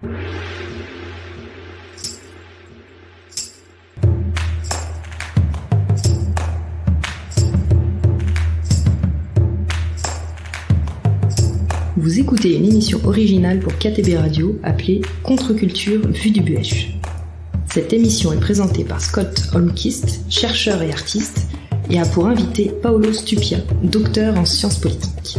Vous écoutez une émission originale pour KTB Radio appelée Contre-culture vue du Buèche. Cette émission est présentée par Scott Holmquist, chercheur et artiste, et a pour invité Paolo Stupia, docteur en sciences politiques.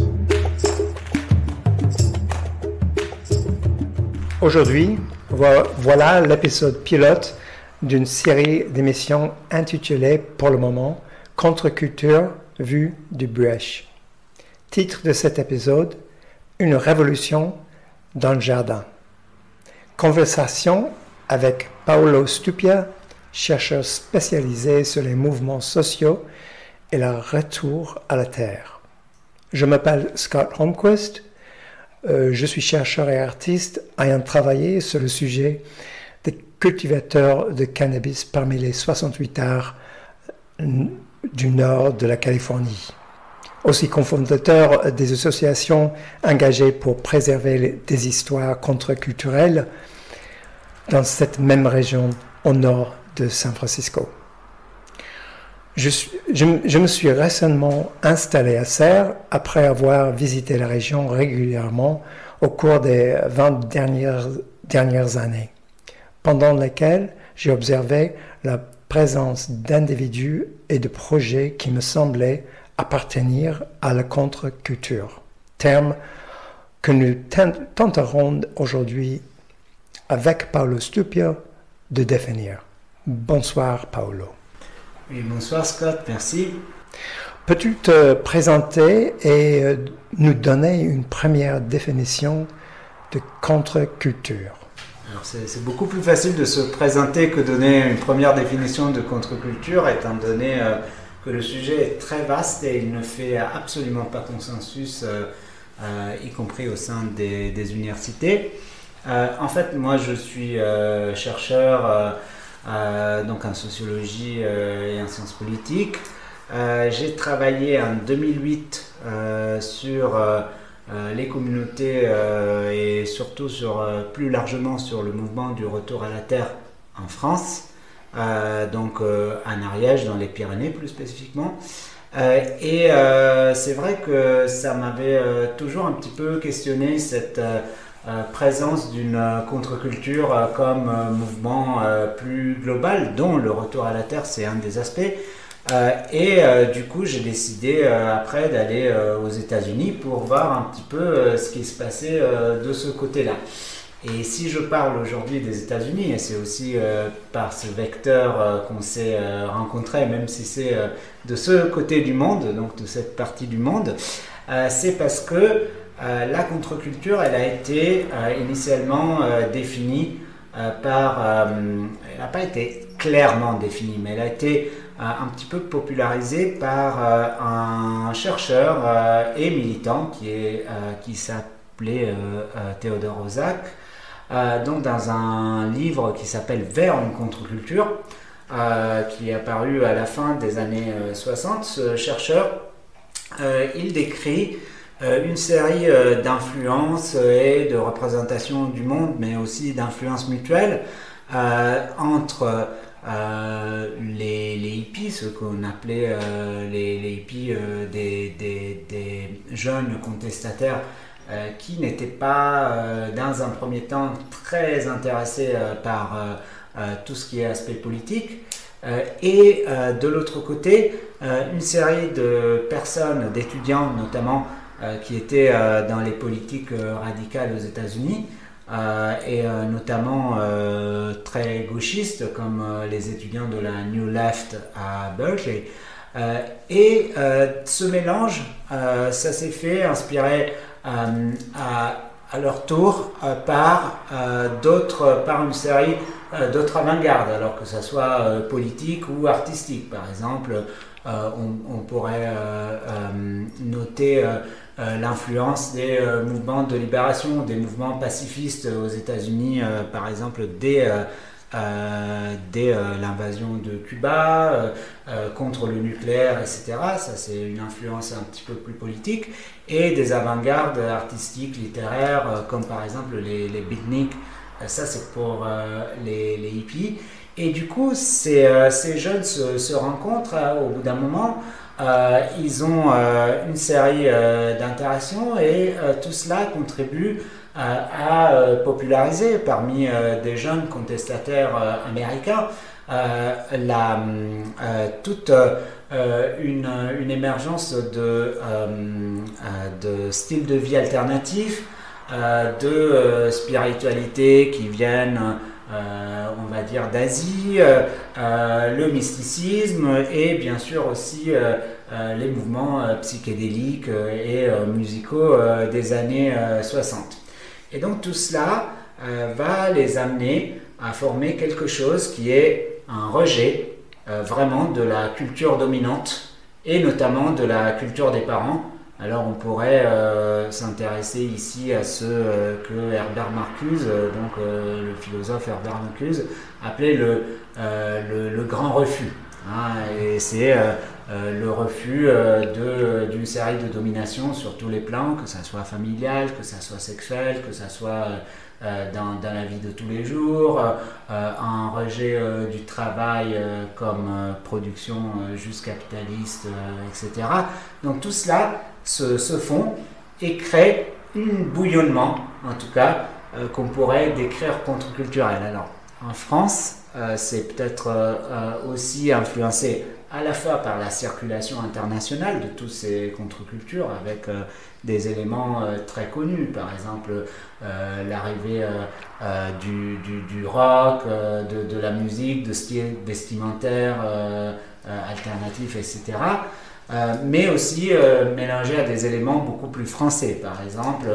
Aujourd'hui, voilà l'épisode pilote d'une série d'émissions intitulée pour le moment Contre-culture vue du Buèche. Titre de cet épisode Une révolution dans le jardin. Conversation avec Paolo Stupia, chercheur spécialisé sur les mouvements sociaux et leur retour à la Terre. Je m'appelle Scott Holmquist, euh, je suis chercheur et artiste ayant travaillé sur le sujet des cultivateurs de cannabis parmi les 68 arts du nord de la Californie. Aussi cofondateur des associations engagées pour préserver des histoires contre-culturelles dans cette même région au nord de San Francisco. Je, me suis récemment installé à Serre après avoir visité la région régulièrement au cours des 20 dernières, dernières années, pendant lesquelles j'ai observé la présence d'individus et de projets qui me semblaient appartenir à la contre-culture, terme que nous tenterons aujourd'hui avec Paolo Stupio de définir. Bonsoir Paolo. Oui, bonsoir Scott, merci. Peux-tu te présenter et euh, nous donner une première définition de contre-culture? C'est beaucoup plus facile de se présenter que donner une première définition de contre-culture, étant donné euh, que le sujet est très vaste et il ne fait absolument pas consensus, euh, y compris au sein des, des universités. en fait, moi, je suis chercheur donc en sociologie euh, et en sciences politiques. Euh, j'ai travaillé en 2008 sur les communautés et surtout sur, plus largement sur le mouvement du retour à la Terre en France, donc en Ariège, dans les Pyrénées plus spécifiquement. et c'est vrai que ça m'avait toujours un petit peu questionné cette euh, présence d'une euh, contre-culture euh, comme mouvement plus global, dont le retour à la Terre, c'est un des aspects. et du coup, j'ai décidé après d'aller aux États-Unis pour voir un petit peu ce qui se passait de ce côté-là. Et si je parle aujourd'hui des États-Unis, et c'est aussi par ce vecteur qu'on s'est rencontré, même si c'est de ce côté du monde, donc de cette partie du monde, c'est parce que euh, la contre-culture, elle a été euh, initialement euh, définie par... elle n'a pas été clairement définie, mais elle a été un petit peu popularisée par un chercheur et militant qui, s'appelait Théodore Ozak, donc dans un livre qui s'appelle Vers une contre-culture, qui est apparu à la fin des années 60. Ce chercheur, il décrit euh, une série euh, d'influences euh, et de représentations du monde, mais aussi d'influences mutuelles entre les, hippies, ce qu'on appelait les, hippies des, jeunes contestataires qui n'étaient pas, dans un premier temps, très intéressés par tout ce qui est aspect politique. et de l'autre côté, une série de personnes, d'étudiants notamment, euh, qui étaient euh, dans les politiques euh, radicales aux États-Unis. et notamment très gauchistes comme les étudiants de la New Left à Berkeley. et ce mélange, ça s'est fait inspiré à, leur tour par d'autres, par une série d'autres avant-gardes, alors que ce soit politique ou artistique. Par exemple, on, pourrait noter euh, l'influence des euh, mouvements de libération, des mouvements pacifistes aux États-Unis, euh, par exemple, dès, dès l'invasion de Cuba, contre le nucléaire, etc. Ça, c'est une influence un petit peu plus politique. Et des avant-gardes artistiques, littéraires, comme par exemple les, les beatniks ça c'est pour les, les, hippies. Et du coup, ces, ces jeunes se rencontrent au bout d'un moment. Ils ont une série d'interactions et tout cela contribue à populariser parmi des jeunes contestataires américains toute une, émergence de, styles de vie alternatifs, de spiritualité qui viennent on va dire, d'Asie, le mysticisme et bien sûr aussi les mouvements psychédéliques et musicaux des années 60. Et donc tout cela euh, va les amener à former quelque chose qui est un rejet euh, vraiment de la culture dominante et notamment de la culture des parents. Alors on pourrait euh, s'intéresser ici à ce que Herbert Marcuse, donc le philosophe Herbert Marcuse, appelait le, le, grand refus. Hein. et c'est euh, le refus euh, d'une série de dominations sur tous les plans, que ça soit familial, que ça soit sexuel, que ça soit euh, dans, dans, la vie de tous les jours, un rejet du travail comme production juste capitaliste, etc. Donc tout cela se, fond et crée un bouillonnement, en tout cas, qu'on pourrait décrire contre-culturel. Alors, en France, c'est peut-être aussi influencé à la fois par la circulation internationale de toutes ces contre-cultures avec euh, des éléments euh, très connus, par exemple euh, l'arrivée du, du, rock, de, de, la musique, de styles vestimentaires alternatifs, etc. mais aussi mélangé à des éléments beaucoup plus français. Par exemple,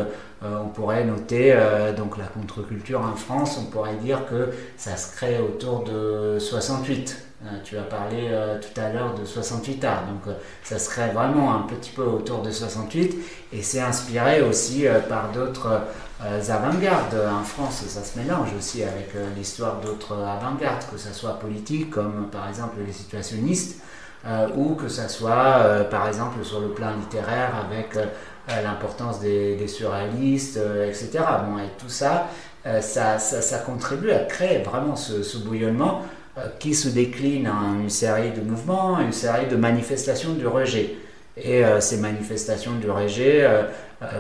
on pourrait noter donc la contre-culture en France, on pourrait dire que ça se crée autour de 68 euh, tu as parlé euh, tout à l'heure de 68 arts, donc euh, ça serait vraiment un petit peu autour de 68 et c'est inspiré aussi par d'autres avant-gardes en France. Ça se mélange aussi avec l'histoire d'autres avant-gardes, que ce soit politique comme par exemple les situationnistes ou que ce soit par exemple sur le plan littéraire avec l'importance des, surréalistes, etc. Bon, et tout ça, ça, ça, contribue à créer vraiment ce, ce bouillonnement euh, qui se décline en une série de mouvements, une série de manifestations du rejet. Et euh, ces manifestations du rejet euh,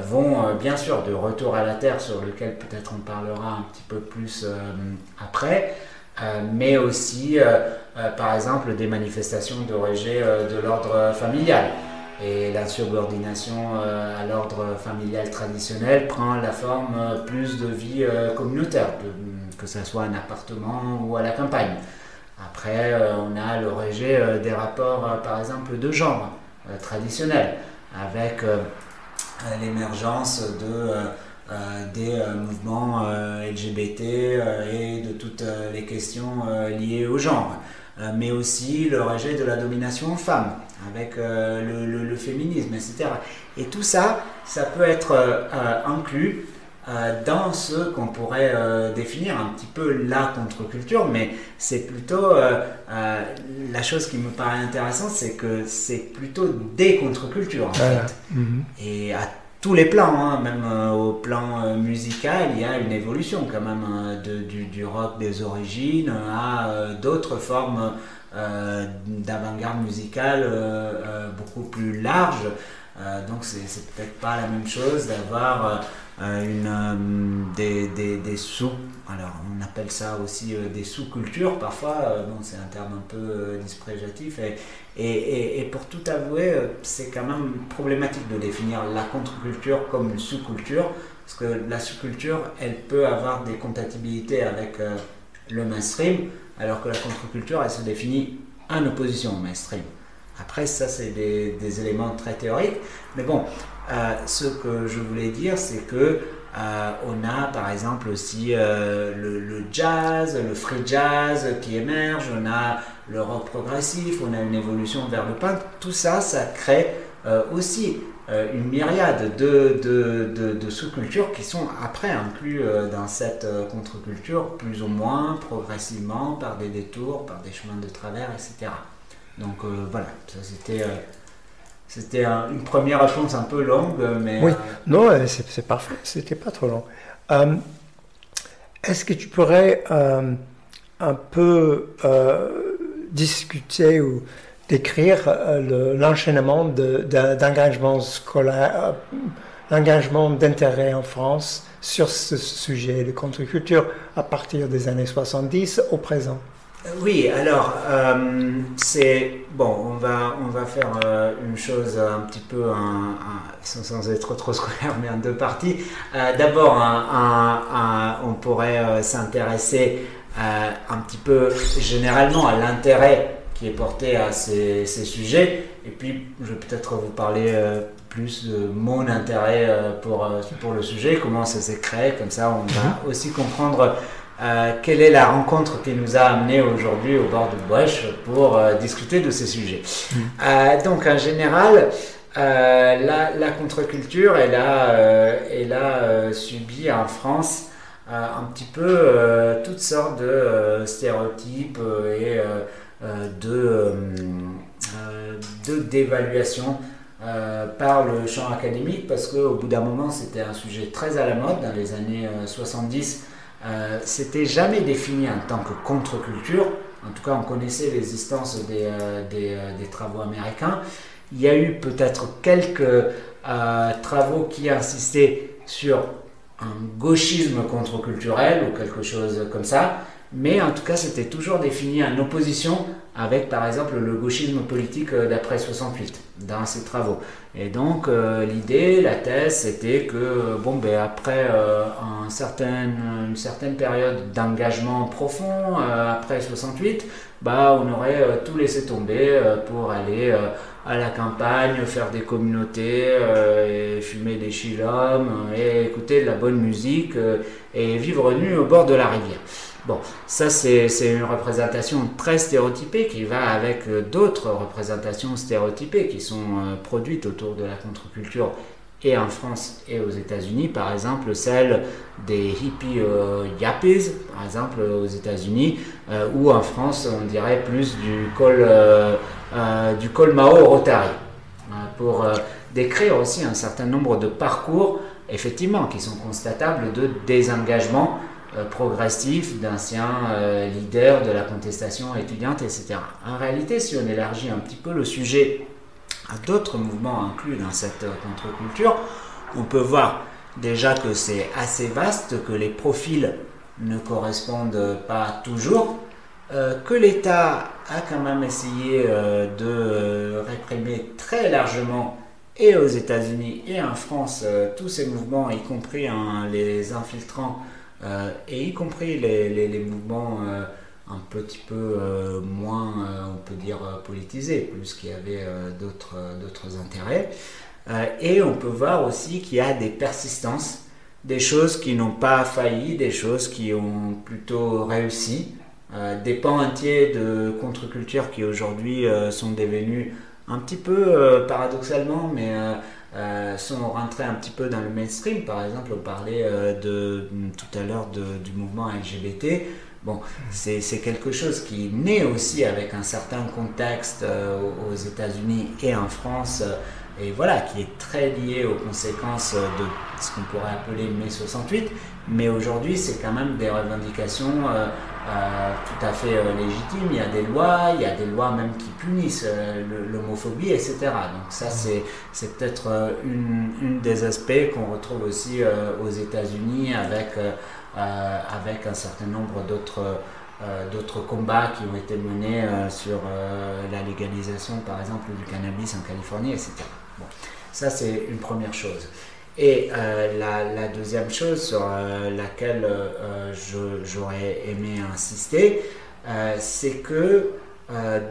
vont bien sûr de retour à la Terre, sur lequel peut-être on parlera un petit peu plus après, mais aussi par exemple des manifestations de rejet de l'ordre familial. Et la subordination à l'ordre familial traditionnel prend la forme plus de vie communautaire, que ce soit un appartement ou à la campagne. Après, euh, on a le rejet euh, des rapports, euh, par exemple, de genre traditionnels, avec l'émergence de, des mouvements LGBT et de toutes les questions liées au genre, mais aussi le rejet de la domination femme, avec le, le, féminisme, etc. Et tout ça, ça peut être inclus euh, dans ce qu'on pourrait euh, définir un petit peu la contre-culture, mais c'est plutôt euh, la chose qui me paraît intéressante, c'est que c'est plutôt des contre-cultures en fait. Mhm. Et à tous les plans, hein, même au plan musical, il y a une évolution quand même de, du, du, rock des origines à d'autres formes d'avant-garde musicale beaucoup plus larges. Donc c'est peut-être pas la même chose d'avoir euh, une, euh, des, des, des, sous, alors on appelle ça aussi euh, des sous-cultures parfois, bon, c'est un terme un peu disprégiatif, et, et, et, pour tout avouer, c'est quand même problématique de définir la contre-culture comme une sous-culture, parce que la sous-culture, elle peut avoir des compatibilités avec le mainstream, alors que la contre-culture, elle se définit en opposition au mainstream. Après, ça, c'est des, éléments très théoriques, mais bon, euh, ce que je voulais dire, c'est que euh, on a par exemple aussi euh, le, jazz, le free jazz qui émerge, on a le rock progressif, on a une évolution vers le punk. Tout ça, ça crée aussi une myriade de, de, de, sous-cultures qui sont après inclus dans cette contre-culture, plus ou moins progressivement, par des détours, par des chemins de travers, etc. Donc voilà, ça c'était c'était une première réponse un peu longue, mais... Oui, euh, non, c'est parfait, c'était pas trop long. Euh, Est-ce que tu pourrais un peu discuter ou décrire l'enchaînement d'engagement scolaire, l'engagement d'intérêt en France sur ce sujet de contre-culture à partir des années 70 au présent? Oui, alors euh, c'est bon, on va on va faire euh, une chose un petit peu sans, être trop scolaire, mais en deux parties. Euh, d'abord, on pourrait s'intéresser un petit peu généralement à l'intérêt qui est porté à ces, ces, sujets, et puis je vais peut-être vous parler plus de mon intérêt pour pour le sujet, comment ça s'est créé, comme ça on va mhm. aussi comprendre euh, quelle est la rencontre qui nous a amenés aujourd'hui au bord de Boesch pour euh, discuter de ces sujets? Mm. Euh, donc en général, la, contre-culture, elle a, elle a subi en France un petit peu toutes sortes de stéréotypes et de, de d'évaluation par le champ académique parce qu'au bout d'un moment c'était un sujet très à la mode dans les années 70 euh, c'était jamais défini en tant que contre-culture. En tout cas, on connaissait l'existence des, euh, euh, des, travaux américains. Il y a eu peut-être quelques travaux qui insistaient sur un gauchisme contre-culturel ou quelque chose comme ça. Mais en tout cas, c'était toujours défini en opposition avec, par exemple, le gauchisme politique d'après 68 dans ses travaux. Et donc euh, l'idée, la thèse, c'était que bon, ben, après euh, un certain, une certaine période d'engagement profond, euh, après 68, bah, on aurait tout laissé tomber pour aller à la campagne, faire des communautés, et fumer des chilums, et écouter de la bonne musique, et vivre nu au bord de la rivière. Bon, ça c'est une représentation très stéréotypée qui va avec euh, d'autres représentations stéréotypées qui sont euh, produites autour de la contre-culture et en France et aux États-Unis, par exemple celle des hippies euh, yappies, par exemple aux États-Unis, ou en France on dirait plus du col, du col Mao Rotary, pour décrire aussi un certain nombre de parcours, effectivement, qui sont constatables de désengagement euh, progressif d'anciens euh, leaders de la contestation étudiante, etc. En réalité, si on élargit un petit peu le sujet à d'autres mouvements inclus dans cette euh, contre-culture, on peut voir déjà que c'est assez vaste, que les profils ne correspondent pas toujours, que l'État a quand même essayé de réprimer très largement et aux États-Unis et en France tous ces mouvements, y compris les infiltrant euh, et y compris les, mouvements euh, un petit peu euh, moins, on peut dire, politisés, plus qu'il y avait d'autres intérêts. et on peut voir aussi qu'il y a des persistances, des choses qui n'ont pas failli, des choses qui ont plutôt réussi, des pans entiers de contre-culture qui aujourd'hui sont devenus un petit peu paradoxalement, mais euh, sont rentrés un petit peu dans le mainstream. Par exemple, on parlait euh, de, tout à l'heure du mouvement LGBT. Bon, c'est quelque chose qui naît aussi avec un certain contexte euh, aux États-Unis et en France, et voilà, qui est très lié aux conséquences de ce qu'on pourrait appeler mai 68. Mais aujourd'hui, c'est quand même des revendications euh, tout à fait euh, légitime. Il y a des lois, il y a des lois même qui punissent euh, l'homophobie, etc. Donc ça, c'est, c'est peut-être une, une, des aspects qu'on retrouve aussi aux États-Unis avec, avec un certain nombre d'autres... d'autres combats qui ont été menés sur la légalisation, par exemple, du cannabis en Californie, etc. Bon, ça, c'est une première chose. Et euh, la, deuxième chose sur euh, laquelle euh, j'aurais aimé insister, c'est que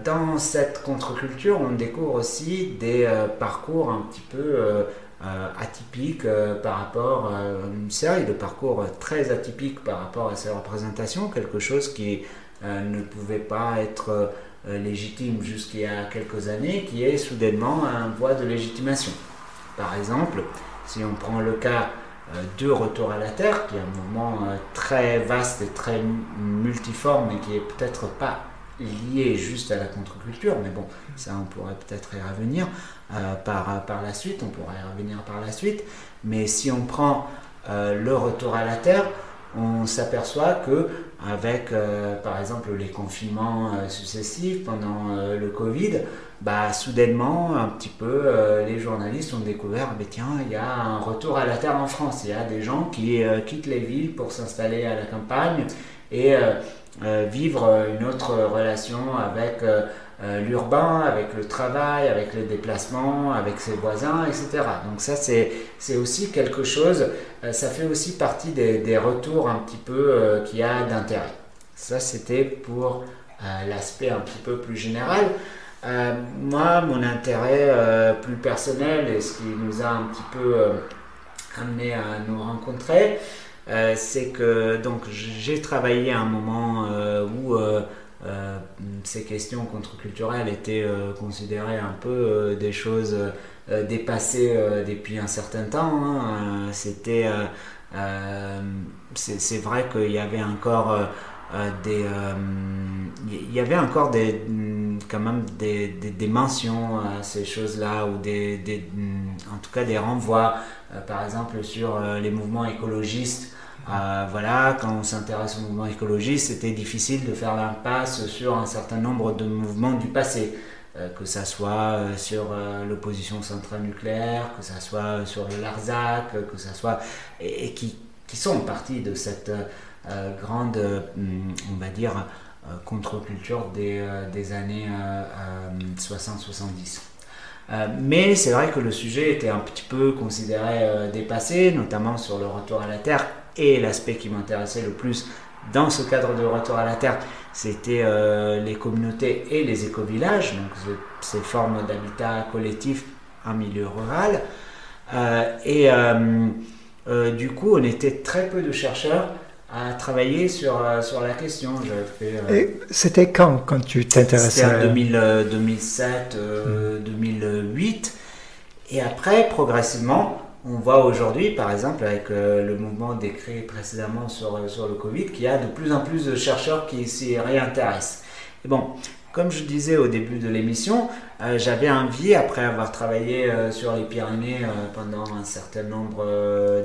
dans cette contre-culture, on découvre aussi des parcours un petit peu atypiques par rapport à une série de parcours très atypiques par rapport à ces représentations, quelque chose qui ne pouvait pas être légitime jusqu'il y a quelques années, qui est soudainement un voie de légitimation. Par exemple, si on prend le cas euh, de Retour à la Terre, qui est un mouvement euh, très vaste et très multiforme et qui est peut-être pas lié juste à la contre-culture, mais bon, ça on pourrait peut-être y revenir euh, par, la suite, on pourrait revenir par la suite, mais si on prend le Retour à la Terre, on s'aperçoit que avec par exemple les confinements successifs pendant le Covid, bah, soudainement, un petit peu, les journalistes ont découvert, bah, tiens, il y a un retour à la terre en France. Il y a des gens qui quittent les villes pour s'installer à la campagne et vivre une autre relation avec euh, l'urbain, avec le travail, avec les déplacements, avec ses voisins, etc. Donc ça, c'est aussi quelque chose, euh, ça fait aussi partie des, retours un petit peu euh, qu'il y a d'intérêt. Ça, c'était pour l'aspect un petit peu plus général. Moi, mon intérêt plus personnel et ce qui nous a un petit peu amené à nous rencontrer, c'est que donc j'ai travaillé à un moment où euh, ces questions contre-culturelles étaient euh, considérées un peu euh, des choses dépassées depuis un certain temps. Hein. C'est vrai qu'il y avait encore des, il y avait encore des, quand même des, mentions à ces choses-là ou des, en tout cas des renvois, par exemple sur les mouvements écologistes. Euh, voilà, quand on s'intéresse au mouvement écologiste, c'était difficile de faire l'impasse sur un certain nombre de mouvements du passé, euh, que ce soit euh, sur l'opposition centrale nucléaire, que ce soit sur le Larzac, que ce soit. et, qui, qui, sont partie de cette grande, on va dire, contre-culture des, des, années 60-70. mais c'est vrai que le sujet était un petit peu considéré dépassé, notamment sur le retour à la Terre et l'aspect qui m'intéressait le plus dans ce cadre de retour à la Terre, c'était euh, les communautés et les éco-villages, donc ces formes d'habitat collectif en milieu rural. Euh, et euh, du coup, on était très peu de chercheurs à travailler sur, sur la question. et c'était quand, quand tu t'intéressais C'était en 2007, 2008. Et après, progressivement, on voit aujourd'hui, par exemple, avec euh, le mouvement décrit précédemment sur, euh, sur le Covid, qu'il y a de plus en plus de chercheurs qui s'y réintéressent. Et bon, comme je disais au début de l'émission, euh, j'avais envie, après avoir travaillé sur les Pyrénées pendant un certain nombre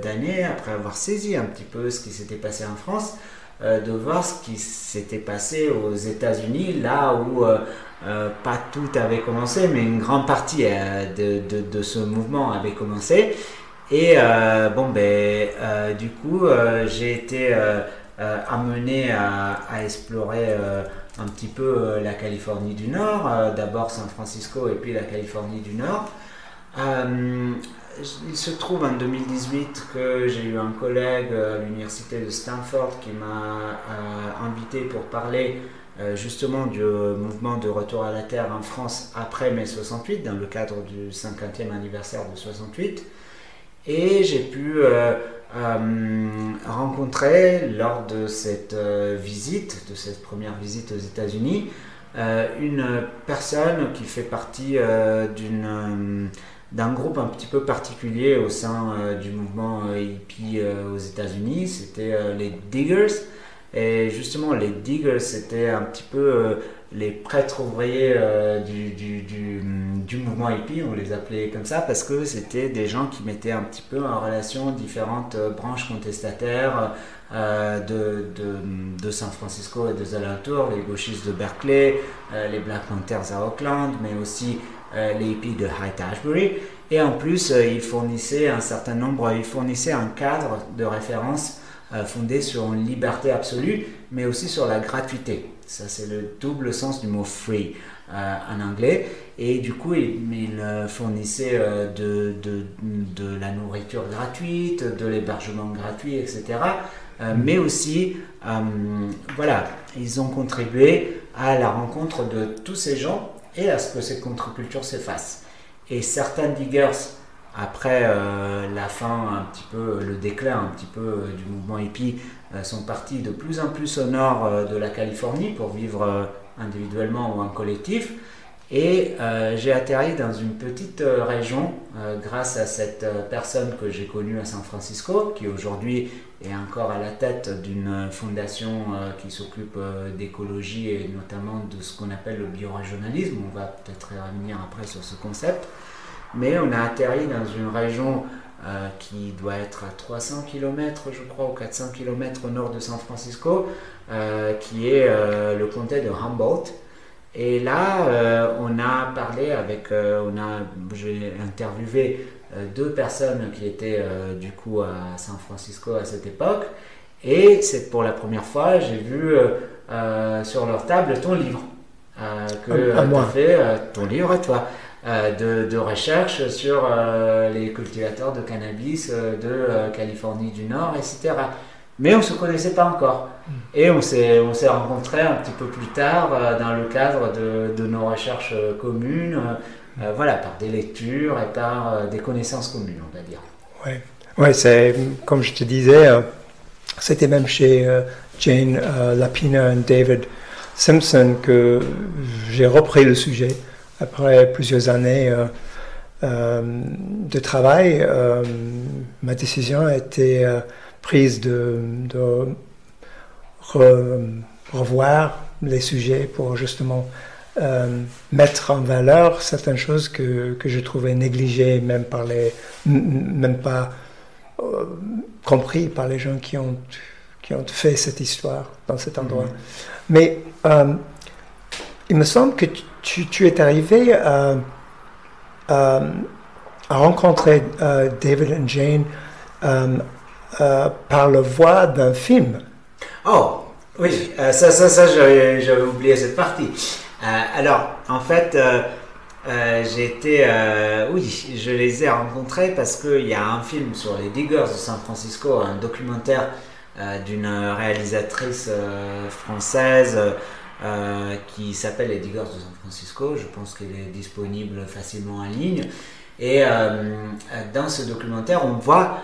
d'années, après avoir saisi un petit peu ce qui s'était passé en France, de voir ce qui s'était passé aux États-Unis, là où pas tout avait commencé, mais une grande partie de, ce mouvement avait commencé. Et euh, bon, ben, euh, du coup, euh, j'ai été amené à explorer un petit peu la Californie du Nord, d'abord San Francisco et puis la Californie du Nord. il se trouve en 2018 que j'ai eu un collègue à l'université de Stanford qui m'a invité pour parler justement du mouvement de retour à la Terre en France après mai 68, dans le cadre du 50e anniversaire de 68. Et j'ai pu euh, euh, rencontrer lors de cette euh, visite, de cette première visite aux États-Unis, une personne qui fait partie d'un groupe un petit peu particulier au sein du mouvement hippie aux États-Unis. C'était les Diggers. Et justement, les Diggers, c'était un petit peu les prêtres ouvriers euh, du, du, du, mouvement hippie, on les appelait comme ça, parce que c'était des gens qui mettaient un petit peu en relation différentes euh, branches contestataires euh, de, de, de, San Francisco et des alentours, les gauchistes de Berkeley, les Black Panthers à Oakland, mais aussi les hippies de Haight-Ashbury. Et en plus, ils fournissaient un certain nombre, ils fournissaient un cadre de référence fondé sur une liberté absolue, mais aussi sur la gratuité. Ça, c'est le double sens du mot free euh, en anglais. Et du coup, il, euh, fournissait euh, de, de, de, la nourriture gratuite, de l'hébergement gratuit, etc. mais aussi, voilà, ils ont contribué à la rencontre de tous ces gens et à ce que cette contre-culture s'efface. Et certains diggers après la fin, un petit peu, le déclin un petit peu du mouvement hippie, euh, sont partis de plus en plus au nord euh, de la Californie pour vivre euh, individuellement ou en collectif. Et j'ai atterri dans une petite région grâce à cette personne que j'ai connue à San Francisco, qui aujourd'hui est encore à la tête d'une fondation qui s'occupe d'écologie et notamment de ce qu'on appelle le biorégionalisme. On va peut-être revenir après sur ce concept. Mais on a atterri dans une région qui doit être à 300 km, je crois, ou 400 km au nord de San Francisco, qui est le comté de Humboldt. Et là, on a parlé avec, on a, j'ai interviewé deux personnes qui étaient du coup à San Francisco à cette époque. Et c'est pour la première fois, j'ai vu sur leur table ton livre. Euh, que tu as fait euh, ton livre à toi. Euh, de, de, recherche sur les cultivateurs de cannabis de Californie du Nord, etc. Mais on ne se connaissait pas encore. Hmm. Et on s'est, on s'est rencontrés un petit peu plus tard dans le cadre de, de nos recherches communes, voilà, par des lectures et par des connaissances communes, on va dire. Oui, ouais, c'est comme je te disais, c'était même chez Jane Lapina et David Simpson que j'ai repris le sujet après plusieurs années euh, euh, de travail. Euh, ma décision a été prise de, revoir les sujets pour justement mettre en valeur certaines choses que, que, je trouvais négligées, même, par les, même pas compris par les gens qui ont, qui ont fait cette histoire dans cet endroit. Mm-hmm. Mais euh, il me semble que tu, es arrivé à, rencontrer euh, David et Jane euh, par la voie d'un film. Oh, oui, ça, ça, ça j'avais oublié cette partie. alors, en fait, j'ai été, oui, je les ai rencontrés parce qu'il y a un film sur les Diggers de San Francisco, un documentaire euh, d'une réalisatrice euh, française euh, qui s'appelle Les Diggers de San Francisco. Je pense qu'elle est disponible facilement en ligne. Et dans ce documentaire, on voit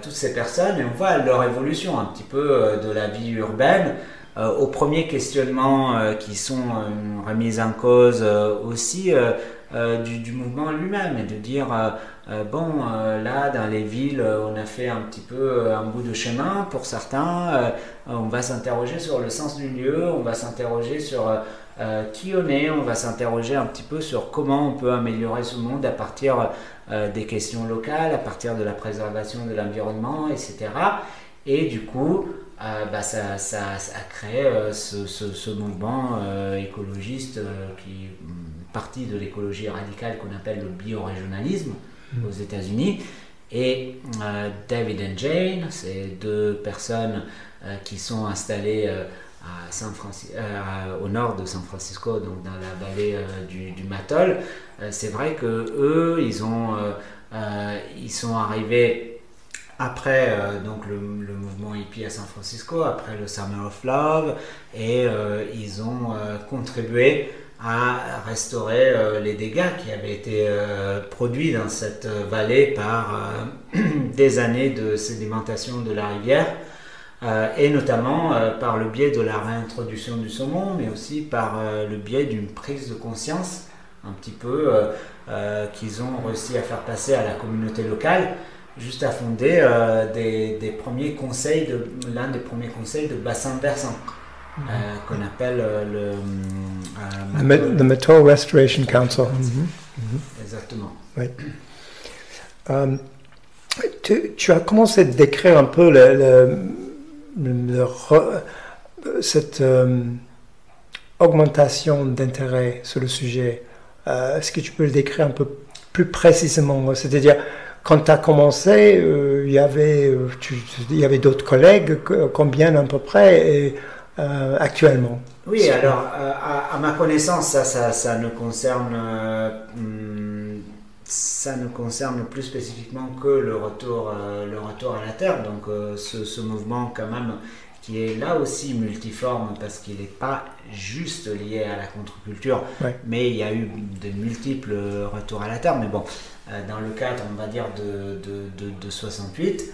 toutes ces personnes et on voit leur évolution un petit peu de la vie urbaine. aux premiers questionnements qui sont remis en cause aussi du, du, mouvement lui-même et de dire euh, bon, euh, là, dans les villes, euh, on a fait un petit peu un bout de chemin pour certains. On va s'interroger sur le sens du lieu, on va s'interroger sur qui on est, on va s'interroger un petit peu sur comment on peut améliorer ce monde à partir des questions locales, à partir de la préservation de l'environnement, etc. Et du coup, bah, ça, créé ce, ce, mouvement écologiste qui est partie de l'écologie radicale qu'on appelle le biorégionalisme aux États-Unis. Et euh, David et Jane, c'est deux personnes euh, qui sont installées euh, San au nord de San Francisco, donc dans la vallée du, Matol. c'est vrai que eux, ils, ont, ils sont arrivés après donc le, mouvement hippie à San Francisco, après le Summer of Love, et ils ont contribué à restaurer euh, les dégâts qui avaient été euh, produits dans cette vallée par euh, des années de sédimentation de la rivière, et notamment par le biais de la réintroduction du saumon, mais aussi par le biais d'une prise de conscience un petit peu qu'ils ont réussi à faire passer à la communauté locale juste à fonder des, des, premiers conseils de l'un des premiers conseils de bassin versant. Euh, qu'on appelle euh, le. Euh, the Metal Restoration Council. Mhm. Mhm. Exactement. Oui. Tu, as commencé à décrire un peu le, cette augmentation d'intérêt sur le sujet. Est-ce que tu peux le décrire un peu plus précisément? C'est-à-dire, quand tu as commencé, il y avait, avait d'autres collègues, combien à peu près et, euh, actuellement? Oui, alors euh, à, ma connaissance, ça, ça, ça ne concerne euh, hmm, ça ne concerne plus spécifiquement que le retour, le retour à la terre. Donc ce, ce, mouvement quand même qui est là aussi multiforme parce qu'il n'est pas juste lié à la contre-culture, mais il y a eu de multiples retours à la terre. Mais bon, dans le cadre, on va dire, de, de, de, de 68,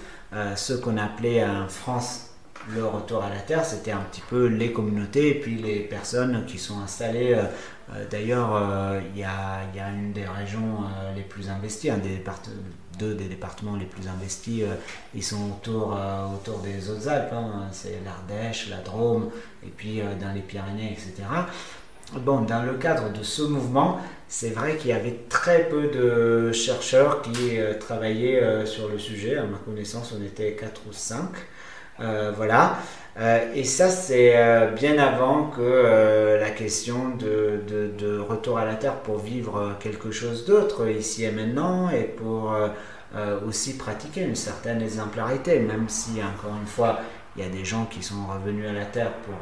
ce qu'on appelait en France le retour à la terre, c'était un petit peu les communautés et puis les personnes qui sont installées. Euh, euh, d'ailleurs, euh, il y, a, une des régions les plus investies, un des deux des départements les plus investis, ils sont autour, autour des Hautes-Alpes, hein. c'est l'Ardèche, la Drôme, et puis dans les Pyrénées, etc. bon, dans le cadre de ce mouvement, c'est vrai qu'il y avait très peu de chercheurs qui travaillaient sur le sujet. À ma connaissance, on était 4 ou 5. voilà. Et ça, c'est bien avant que la question de, de, retour à la Terre pour vivre quelque chose d'autre ici et maintenant et pour euh, aussi pratiquer une certaine exemplarité, même si, encore une fois, il y a des gens qui sont revenus à la Terre pour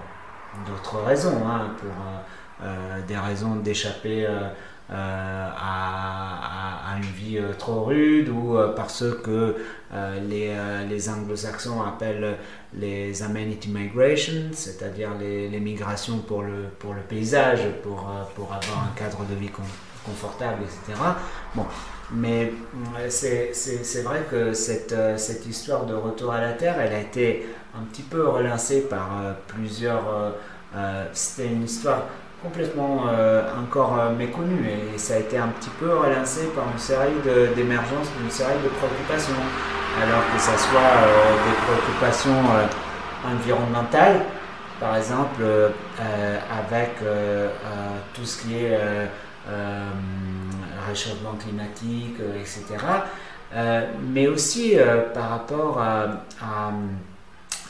d'autres raisons, hein, pour euh, euh, des raisons d'échapper à, une vie trop rude ou parce que les, les anglo-saxons appellent les amenity migration, c'est-à-dire les, migrations pour le, pour le paysage, pour, pour avoir un cadre de vie confortable, etc. Bon, mais c'est vrai que cette, euh, cette, histoire de retour à la Terre, elle a été un petit peu relancée par euh, plusieurs... Euh, c'était une histoire complètement encore méconnue et ça a été un petit peu relancé par une série d'émergences, une série de préoccupations. Alors que ce soit des préoccupations environnementales, par exemple avec tout ce qui est réchauffement climatique, euh, etc. Euh, mais aussi euh, par rapport à,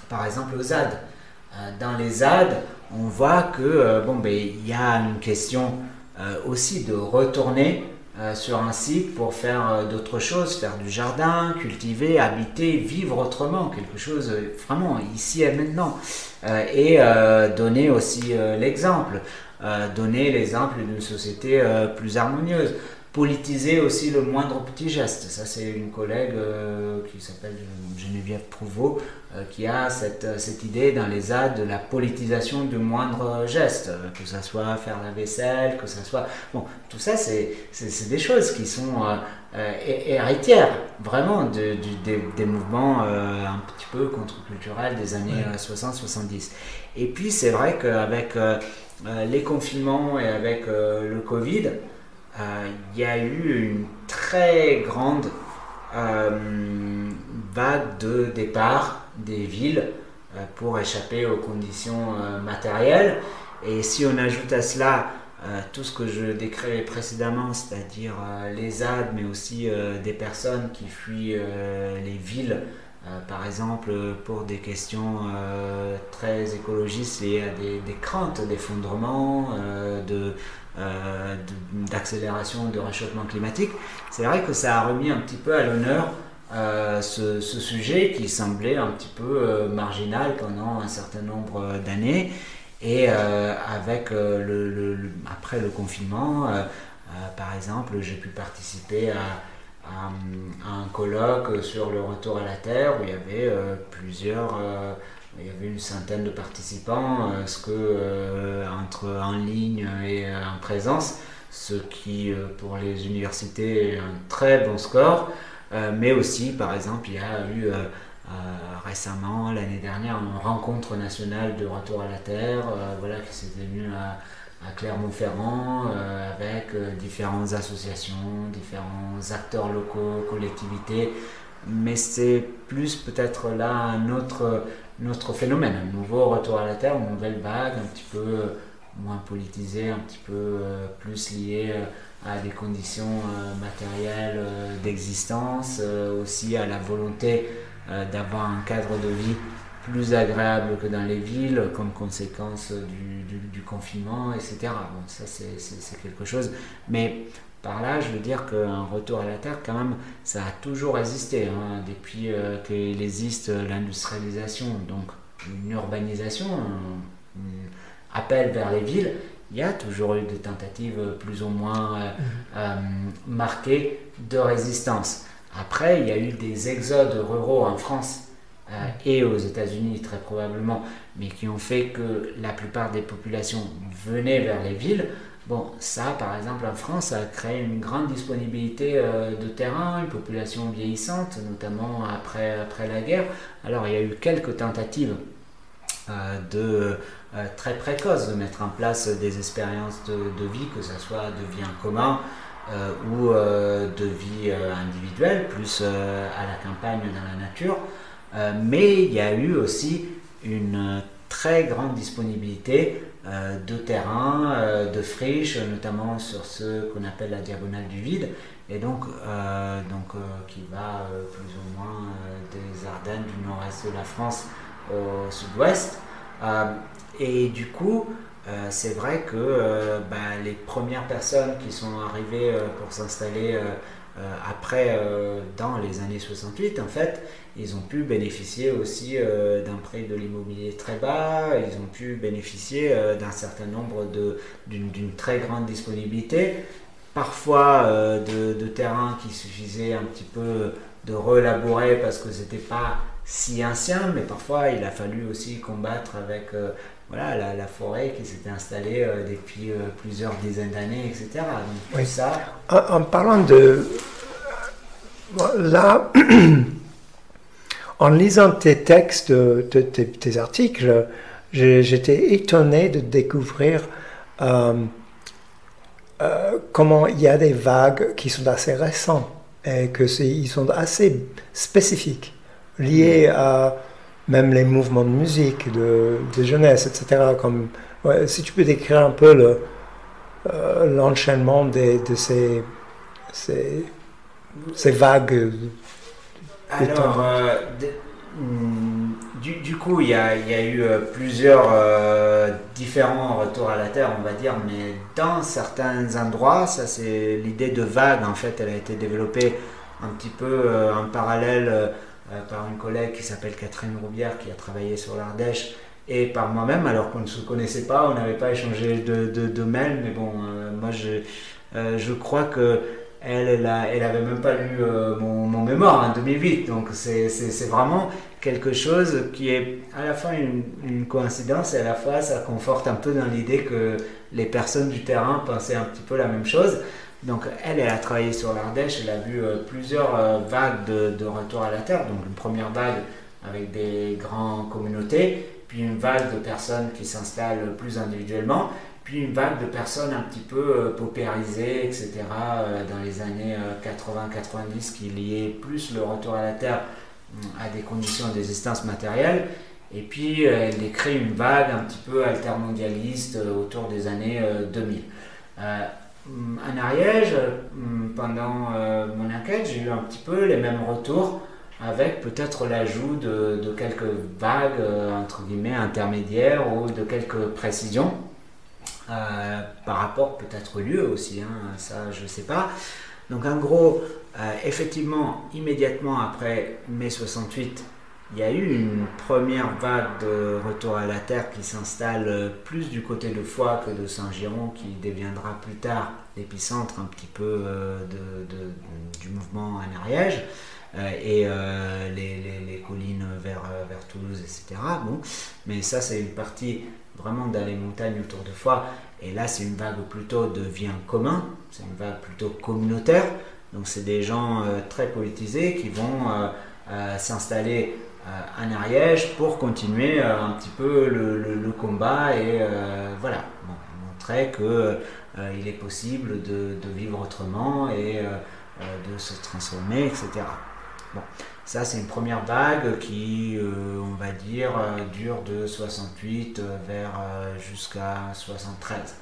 par exemple, aux ZAD. dans les ZAD, on voit que bon, ben, il y a une question aussi de retourner sur un site pour faire d'autres choses, faire du jardin, cultiver, habiter, vivre autrement, quelque chose vraiment ici et maintenant. et donner aussi l'exemple, donner l'exemple d'une société plus harmonieuse politiser aussi le moindre petit geste. Ça, c'est une collègue euh, qui s'appelle Geneviève Prouveau euh, qui a cette, euh, cette, idée dans les AD de la politisation du moindre geste, que ce soit faire la vaisselle, que ce soit... Bon, tout ça, c'est des choses qui sont héritières, vraiment, de, des, des, mouvements un petit peu contre-culturels des années 60-70. Et puis, c'est vrai qu'avec les confinements et avec le Covid, euh, il y a eu une très grande euh, vague de départ des villes euh, pour échapper aux conditions matérielles. Et si on ajoute à cela tout ce que je décrivais précédemment, c'est-à-dire les ZAD, mais aussi des personnes qui fuient les villes, par exemple pour des questions très écologistes liées à des, des craintes d'effondrement, de, euh, d'accélération de réchauffement climatique, c'est vrai que ça a remis un petit peu à l'honneur euh, ce, sujet qui semblait un petit peu euh, marginal pendant un certain nombre d'années. Et avec le, après le confinement, par exemple, j'ai pu participer à, un colloque sur le retour à la Terre où il y avait plusieurs il y avait une centaine de participants, euh, ce que euh, entre en ligne et euh, en présence, ce qui pour les universités est un très bon score. Mais aussi, par exemple, il y a eu récemment, l'année dernière, une rencontre nationale de retour à la Terre, voilà, qui s'est tenue à, Clermont-Ferrand avec différentes associations, différents acteurs locaux, collectivités. Mais c'est plus peut-être là un autre notre phénomène, un nouveau retour à la Terre, une nouvelle vague, un petit peu euh, moins politisée, un petit peu euh, plus liée euh, à des conditions matérielles d'existence, aussi à la volonté d'avoir un cadre de vie plus agréable que dans les villes comme conséquence du, confinement, etc. Ça c'est quelque chose. Mais par là, je veux dire qu'un retour à la terre, quand même, ça a toujours existé, hein, depuis euh, qu'il existe l'industrialisation, donc une urbanisation, un, appel vers les villes. Il y a toujours eu des tentatives plus ou moins euh, euh, marquées de résistance. Après, il y a eu des exodes ruraux en France et aux États-Unis très probablement, mais qui ont fait que la plupart des populations venaient vers les villes. Bon, ça, par exemple, en France, a créé une grande disponibilité euh, de terrain, une population vieillissante, notamment après, après la guerre. Alors, il y a eu quelques tentatives euh, de, euh, très précoces de mettre en place des expériences de, vie, que ce soit de vie en commun ou de vie individuelle, plus à la campagne dans la nature. mais il y a eu aussi une très grande disponibilité de terrain, de friches, notamment sur ce qu'on appelle la diagonale du vide, et donc, donc qui va plus ou moins des Ardennes du nord-est de la France au sud-ouest. Et du coup, c'est vrai que bah, les premières personnes qui sont arrivées pour s'installer euh, après, euh, dans les années 68, en fait, ils ont pu bénéficier aussi euh, d'un prêt de l'immobilier très bas, ils ont pu bénéficier d'un certain nombre d'une très grande disponibilité, parfois de, de terrain qui suffisait un petit peu de relabourer parce que c'était pas si ancien, mais parfois il a fallu aussi combattre avec voilà, la, forêt qui s'était installée depuis plusieurs dizaines d'années, etc. oui. ça. En, parlant de. Là, en lisant tes textes, tes, articles, j'étais étonné de découvrir comment il y a des vagues qui sont assez récentes et que ils sont assez spécifiques, liés à même les mouvements de musique, de, jeunesse, etc. Comme, si tu peux décrire un peu le, euh, l'enchaînement de ces, ces, ces, vagues. Alors, euh, hmm, du, coup, il y a, y a, eu euh, plusieurs différents retours à la Terre, on va dire, mais dans certains endroits, ça c'est l'idée de vague, en fait, elle a été développée un petit peu en parallèle par une collègue qui s'appelle Catherine Roubière qui a travaillé sur l'Ardèche et par moi-même alors qu'on ne se connaissait pas, on n'avait pas échangé de, de, mails, mais bon, euh, moi je, euh, je crois que elle, elle, avait même pas lu mon, mémoire en 2008, donc c'est vraiment quelque chose qui est à la fois une, coïncidence et à la fois ça conforte un peu dans l'idée que les personnes du terrain pensaient un petit peu la même chose. Donc elle, a travaillé sur l'Ardèche, elle a vu euh, plusieurs euh, vagues de, retour à la Terre. Donc une première vague avec des grandes communautés, puis une vague de personnes qui s'installent plus individuellement, puis une vague de personnes un petit peu euh, paupérisées, etc. dans les années 80-90 qui liaient plus le retour à la Terre à des conditions d'existence matérielle. Et puis elle décrit une vague un petit peu altermondialiste autour des années 2000. En Ariège, hum, pendant euh, mon enquête, j'ai eu un petit peu les mêmes retours avec peut-être l'ajout de, quelques vagues, euh, entre guillemets, intermédiaires ou de quelques précisions euh, par rapport peut-être au lieu aussi, hein, ça je ne sais pas. Donc en gros, effectivement, immédiatement après mai 68, il y a eu une première vague de retour à la Terre qui s'installe plus du côté de Foix que de Saint-Giron, qui deviendra plus tard l'épicentre un petit peu euh, du mouvement en Ariège. Euh, et euh, les, collines vers, Toulouse, etc. Bon, mais ça, c'est une partie vraiment dans les montagnes autour de Foix. Et là, c'est une vague plutôt de vie en commun, c'est une vague plutôt communautaire. Donc, c'est des gens très politisés qui vont s'installer en Ariège pour continuer un petit peu le, combat et voilà, montrer que euh, il est possible de, vivre autrement et euh, euh, de se transformer, etc. Bon, ça c'est une première vague qui, on va dire, dure de 68 vers jusqu'à 73.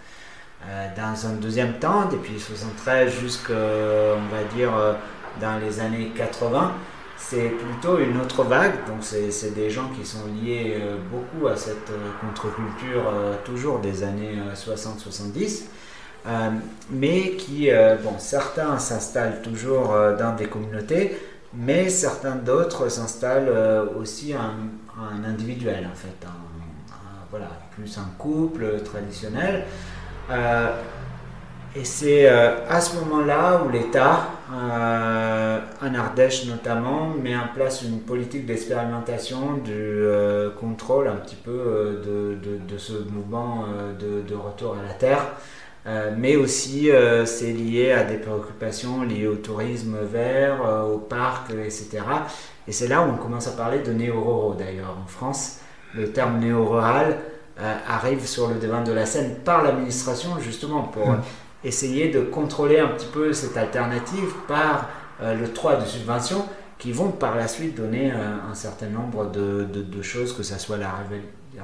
dans un deuxième temps, depuis 73 jusqu'à, on va dire, dans les années 80, c'est plutôt une autre vague. Donc, c'est des gens qui sont liés beaucoup à cette contre-culture, toujours des années 60-70. Euh, mais qui, euh, bon, certains s'installent toujours euh, dans des communautés, mais certains d'autres s'installent aussi en, individuel, en fait, voilà, plus un couple traditionnel. et c'est à ce moment-là où l'État, en Ardèche notamment, met en place une politique d'expérimentation du contrôle un petit peu de, de, ce mouvement de, retour à la terre. Euh, mais aussi euh, c'est lié à des préoccupations liées au tourisme vert, euh, au parc, etc. Et c'est là où on commence à parler de néo-ruraux d'ailleurs. En France, le terme néo-rural arrive sur le devant de la scène par l'administration justement pour mmh. Essayer de contrôler un petit peu cette alternative par le droit de subvention qui vont par la suite donner un certain nombre de, choses, que ce soit la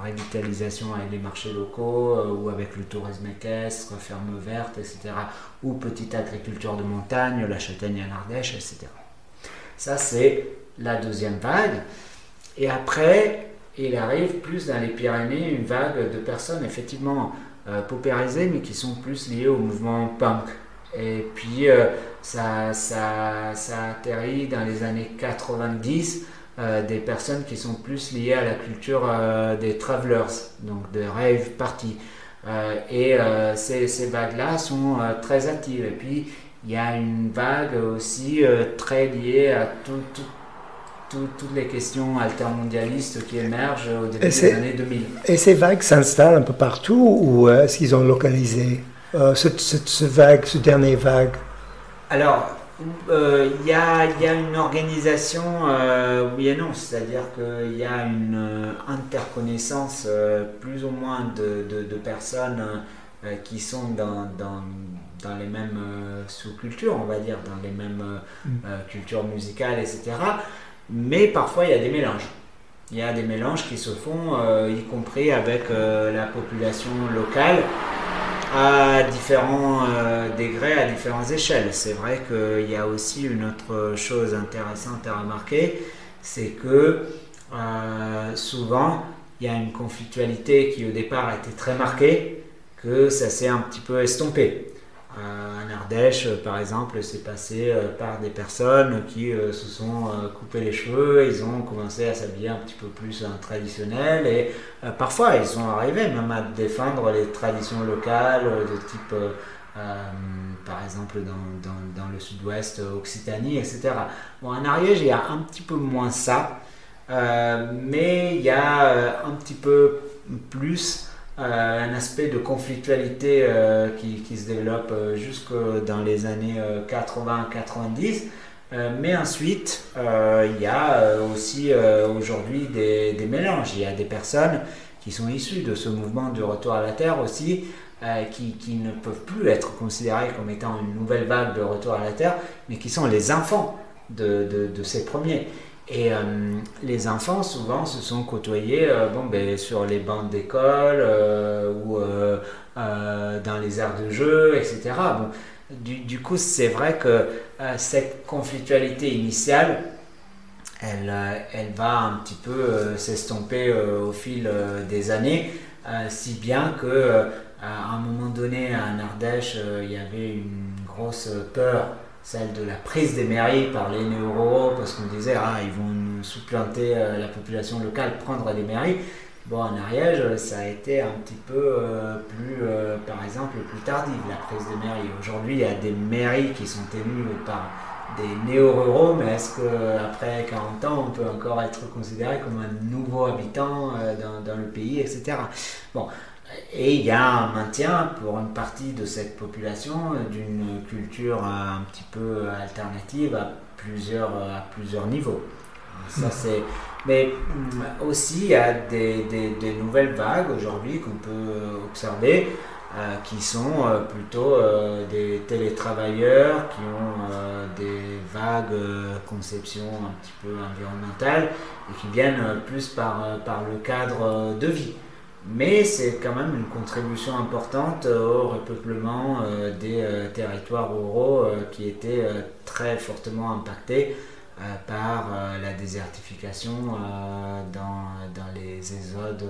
revitalisation avec les marchés locaux ou avec le tourisme équestre, ferme verte, etc. Ou petite agriculture de montagne, la châtaigne en Ardèche, etc. Ça, c'est la deuxième vague. Et après, il arrive plus dans les Pyrénées une vague de personnes effectivement euh, paupérisées, mais qui sont plus liées au mouvement punk. Et puis, euh, ça, ça, ça atterrit dans les années 90 euh, des personnes qui sont plus liées à la culture des travelers, donc de rave party. et ces, ces vagues-là sont très actives. Et puis, il y a une vague aussi très liée à tout, tout toutes les questions altermondialistes qui émergent au début des années 2000. Et ces vagues s'installent un peu partout ou euh, est-ce qu'ils ont localisé euh, ce, vague, ce dernier vague? Alors, euh, il y, a, y, a, une organisation, oui et non, c'est-à-dire qu'il y a une interconnaissance plus ou moins de, de, personnes qui sont dans, dans, dans les mêmes sous-cultures, on va dire, dans les mêmes mm. cultures musicales, etc. Mais parfois, il y a des mélanges. Il y a des mélanges qui se font, euh, y compris avec euh, la population locale, à différents euh, degrés, à différentes échelles. C'est vrai qu'il y a aussi une autre chose intéressante à remarquer, c'est que souvent, il y a une conflictualité qui au départ était très marquée, que ça s'est un petit peu estompé. Euh, en Ardèche, par exemple, c'est passé euh, par des personnes qui euh, se sont coupées les cheveux, ils ont commencé à s'habiller un petit peu plus traditionnel. Et parfois ils sont arrivés même à défendre les traditions locales de type, par exemple, dans, le sud-ouest, Occitanie, etc. Bon, en Ariège, il y a un petit peu moins ça, mais il y a un petit peu plus euh, un aspect de conflictualité euh, qui, se développe euh, jusque dans les années 80-90. mais ensuite, il y a aussi aujourd'hui des, mélanges. Il y a des personnes qui sont issues de ce mouvement du retour à la Terre aussi, qui, ne peuvent plus être considérées comme étant une nouvelle vague de retour à la Terre, mais qui sont les enfants de ces premiers. Et euh, les enfants, souvent, se sont côtoyés euh, bon, ben, sur les bancs d'école euh, ou dans les aires de jeu, etc. Bon, du, du, coup, c'est vrai que cette conflictualité initiale, elle, elle, va un petit peu s'estomper au fil des années, si bien que à un moment donné, à Ardèche, il y avait une grosse peur celle de la prise des mairies par les néo parce qu'on disait ah ils vont nous supplanter euh, la population locale, prendre des mairies. Bon, en Ariège, ça a été un petit peu euh, plus, euh, par exemple, plus tardif, la prise des mairies. Aujourd'hui, il y a des mairies qui sont élues par des néo-ruraux, mais est-ce qu'après 40 ans, on peut encore être considéré comme un nouveau habitant dans, dans, le pays, etc. Bon, et il y a un maintien pour une partie de cette population d'une culture un petit peu alternative à plusieurs, à plusieurs niveaux. Ça, c'est... Mais mm, aussi, il y a des, des, nouvelles vagues aujourd'hui qu'on peut observer euh, qui sont euh, plutôt euh, des télétravailleurs qui ont des vagues conceptions un petit peu environnementales et qui viennent plus par, par le cadre de vie mais c'est quand même une contribution importante au repeuplement euh, des euh, territoires ruraux euh, qui étaient très fortement impactés par la désertification dans, dans, les ésodes,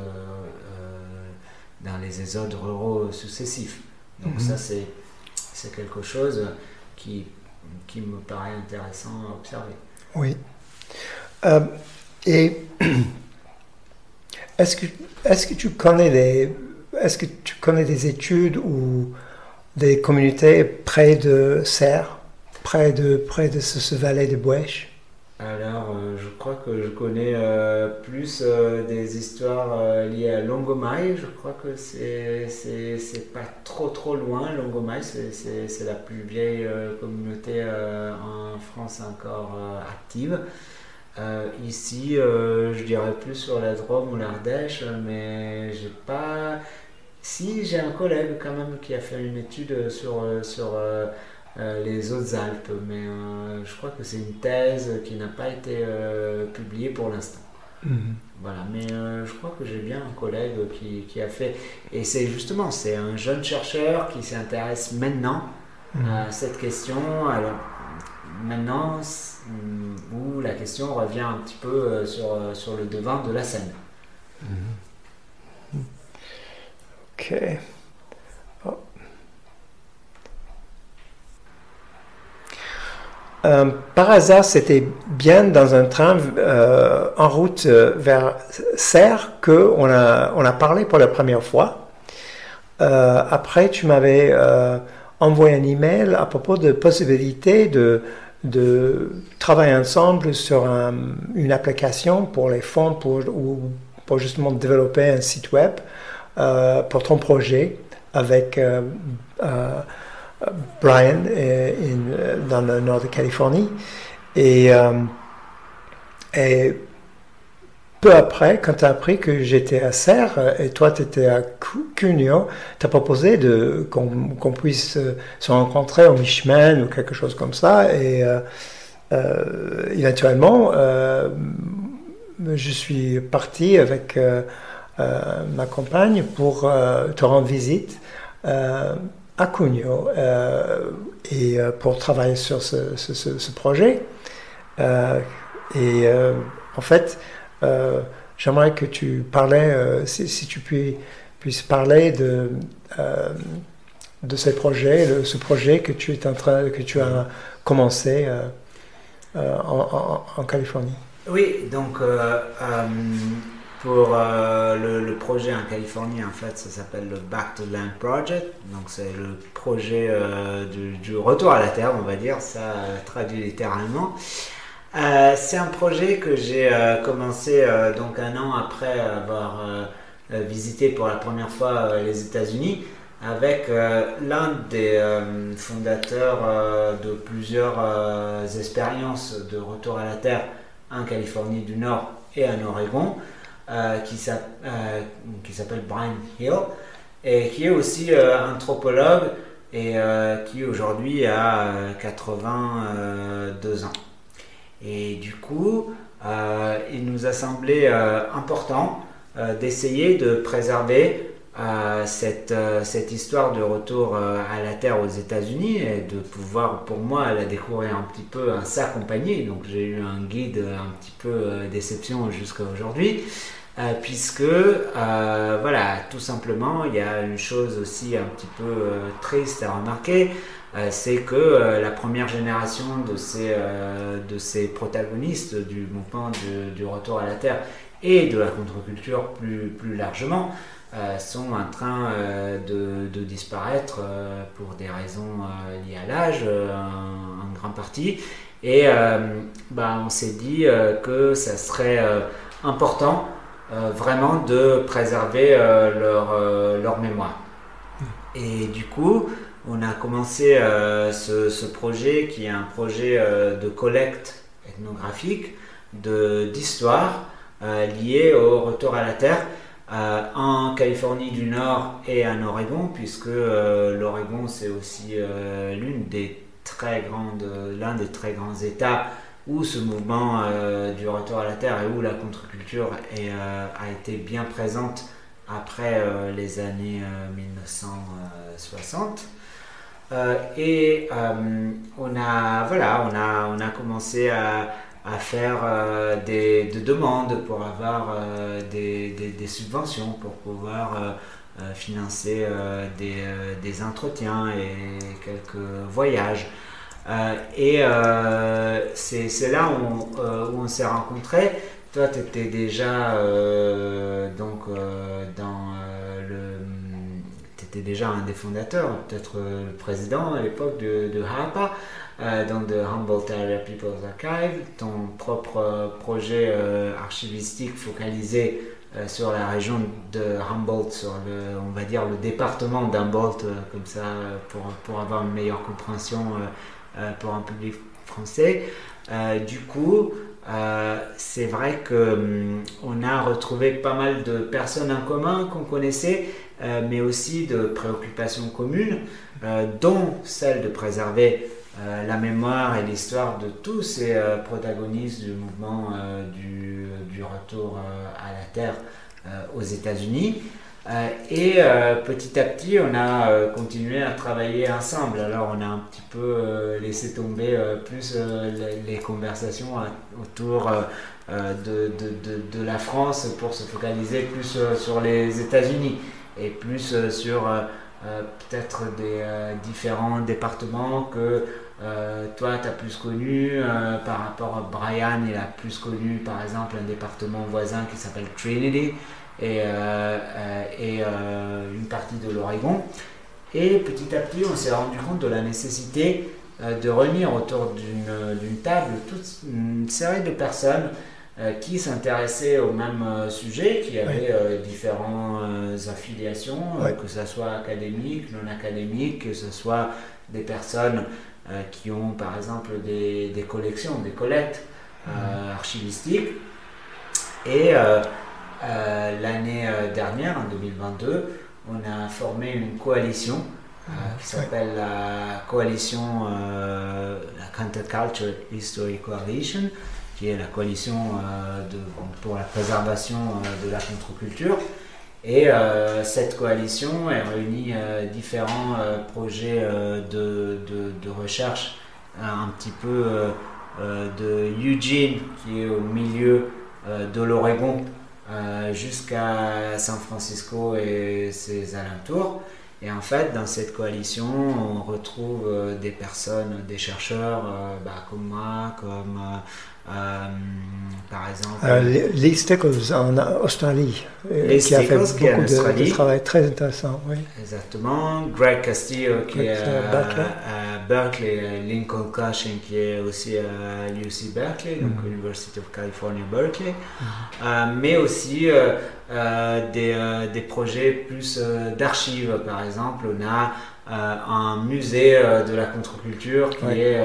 dans les ésodes ruraux successifs. Donc mhm. ça c'est, quelque chose qui, qui me paraît intéressant à observer. Oui. et est-ce que, tu connais des, études ou des communautés près de Serres, près de, ce, vallée de Bouèche alors, euh, je crois que je connais euh, plus euh, des histoires liées à Longomaille. Je crois que c'est, pas trop trop loin. Longomaille, c'est, la plus vieille communauté en France encore active. Euh, ici, euh, je dirais plus sur la Drôme ou l'Ardèche, mais j'ai pas. Si, j'ai un collègue quand même qui a fait une étude sur, sur euh, les Hautes-Alpes, mais je crois que c'est une thèse qui n'a pas été publiée pour l'instant. Mhm. Voilà, mais je crois que j'ai bien un collègue qui, qui a fait. Et c'est justement, c'est un jeune chercheur qui s'intéresse maintenant mhm. à cette question. Alors, maintenant, où la question revient un petit peu sur, sur le devant de la scène. Ok. Euh, par hasard, c'était bien dans un train euh, en route euh, vers Serres que on a, on a parlé pour la première fois. après, tu m'avais envoyé un email à propos de possibilité de, de travailler ensemble sur une application pour les fonds pour, ou pour justement développer un site web pour ton projet avec Brian dans le nord de Californie. Et, euh, et peu après, quand tu as appris que j'étais à Serres et toi tu étais à Cuneo, tu as proposé qu'on puisse se rencontrer au mi-chemin ou quelque chose comme ça. Et euh, euh, éventuellement, je suis parti avec ma compagne pour te rendre visite à Cugno euh, et euh, pour travailler sur ce, ce, projet. Euh, et en fait, j'aimerais que tu parlais, si, tu puis, puisses parler de, de ces projets, ce projet que tu, es en train, que tu as commencé en, Californie. Oui, donc pour euh, le, projet en Californie, en fait, ça s'appelle le Back to Land Project. Donc, c'est le projet euh, du, retour à la Terre, on va dire, ça euh, traduit littéralement. C'est un projet que j'ai commencé donc un an après avoir visité pour la première fois les États-Unis avec l'un des fondateurs de plusieurs expériences de retour à la Terre en Californie du Nord et en Oregon. Euh, euh, qui s'appelle Brian Hill et qui est aussi euh, anthropologue et qui aujourd'hui a 82 ans. Et du coup, il nous a semblé important d'essayer de préserver cette, cette, histoire de retour à la Terre aux États-Unis et de pouvoir, pour moi, la découvrir un petit peu en sa compagnie. Donc j'ai eu un guide un petit peu déception jusqu'à aujourd'hui. Euh, puisque, euh, voilà, tout simplement, il y a une chose aussi un petit peu euh, triste à remarquer, c'est que la première génération de ces, de ces protagonistes du mouvement du retour à la Terre et de la contre-culture plus, plus largement sont en train de, de, disparaître pour des raisons liées à l'âge, en, grande partie. Et bah, on s'est dit que ça serait important euh, vraiment de préserver euh, leur, euh, leur, mémoire. Et du coup, on a commencé ce, ce, projet qui est un projet de collecte ethnographique d'histoire liée au retour à la Terre. en Californie du Nord et en Oregon, puisque l'Oregon c'est aussi l'une des très grandes, l'un des très grands États où ce mouvement euh, du retour à la terre et où la contre-culture euh, a été bien présente après euh, les années 1960. Et on a voilà, on a, on a commencé à, à faire des, demandes pour avoir des, des, subventions pour pouvoir financer des, des entretiens et quelques voyages. Euh, et euh, c'est là où, euh, où on s'est rencontrés. Toi, tu étais déjà donc dans le déjà un des fondateurs, peut-être le président à l'époque de, HAPA, donc de Humboldt Area People's Archive, ton propre projet archivistique focalisé sur la région de Humboldt, sur le, on va dire le département d'Humboldt, comme ça, pour, pour, avoir une meilleure compréhension euh, pour un public français. Euh, du coup, euh, c'est vrai que hum, a retrouvé pas mal de personnes en commun qu'on connaissait, mais aussi de préoccupations communes, dont celle de préserver la mémoire et l'histoire de tous ces protagonistes du mouvement du, retour à la Terre aux États-Unis. Euh, et euh, petit à petit, on a euh, continué à travailler ensemble. Alors, on a un petit peu laissé tomber plus les, conversations autour de, la France pour se focaliser plus sur les États-Unis et plus sur peut-être des différents départements que toi, tu as plus connu. par rapport à Brian, il a plus connu, par exemple, un département voisin qui s'appelle Trinity et, euh, euh, et euh, une partie de l'Oregon. Et petit à petit, on s'est rendu compte de la nécessité de réunir autour d'une table toute une série de personnes qui s'intéressaient au même sujet, qui avaient différentes affiliations, que ce soit académique, non académique, que ce soit des personnes qui ont par exemple des, des collections, des collectes archivistiques. Et euh, l'année euh, dernière, en 2022, on a formé une coalition euh, qui s'appelle la coalition, la Counterculture History Coalition, qui est la coalition de, pour la préservation de la contre-culture. Et cette coalition elle réunit différents projets de, de, recherche, un petit peu de Eugene, qui est au milieu de l'Oregon, euh, jusqu'à San Francisco et ses alentours. Et en fait, dans cette coalition, on retrouve euh, des personnes, des chercheurs euh, bah, comme moi, comme euh, par exemple. Euh, Lee Stickles en Australie, euh, qui a fait beaucoup de, travail très intéressant. Oui. Exactement. Greg Castillo qui est à, Berkeley, Lincoln Cushing qui est aussi à UC Berkeley, donc mm-hmm. University of California Berkeley, mm-hmm. mais aussi des, des, projets plus d'archives. Par exemple, on a un musée de la contre-culture qui est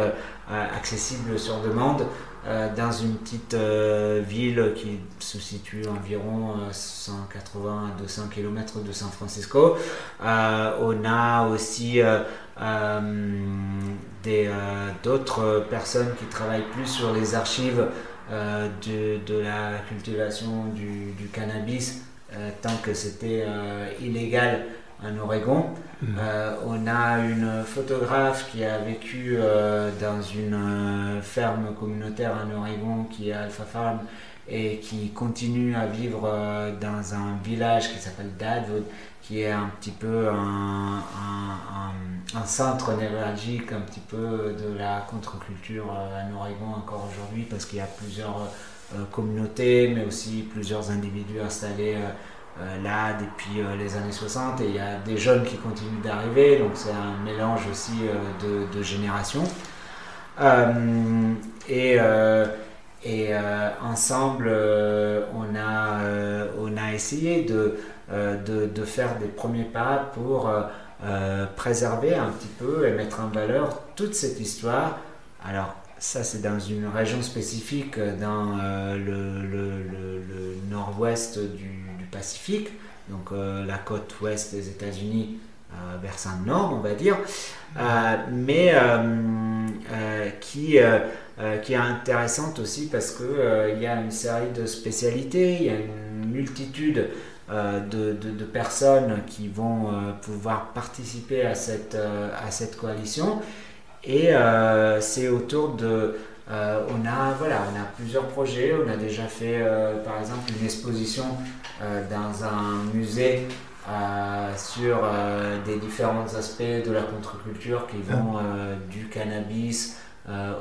accessible sur demande. Euh, dans une petite euh, ville qui se situe environ 180 euh, à 200 km de San Francisco. on a aussi d'autres personnes qui travaillent plus sur les archives de, de, la cultivation du, du cannabis tant que c'était illégal en Oregon. Mm. Euh, on a une photographe qui a vécu euh, dans une euh, ferme communautaire en Oregon qui est Alpha Farm et qui continue à vivre dans un village qui s'appelle Dadwood, qui est un petit peu un, centre névralgique un petit peu de la contre-culture en Oregon encore aujourd'hui parce qu'il y a plusieurs communautés mais aussi plusieurs individus installés euh, là depuis euh, les années 60 et il y a des jeunes qui continuent d'arriver, donc c'est un mélange aussi euh, de, générations. et et ensemble, on, a, on a essayé de, de, de, faire des premiers pas pour préserver un petit peu et mettre en valeur toute cette histoire. Alors, ça, c'est dans une région spécifique, dans le, nord-ouest du, Pacifique, donc euh, la côte ouest des États-Unis, euh, versant nord, on va dire, euh, mais qui, qui est intéressante aussi parce qu'il y a une série de spécialités, il y a une multitude de, de, personnes qui vont pouvoir participer à cette, à cette coalition. Et c'est autour de euh, on, a, voilà, on a plusieurs projets. On a déjà fait, euh, par exemple, une exposition euh, dans un musée sur des différents aspects de la contre-culture qui vont du cannabis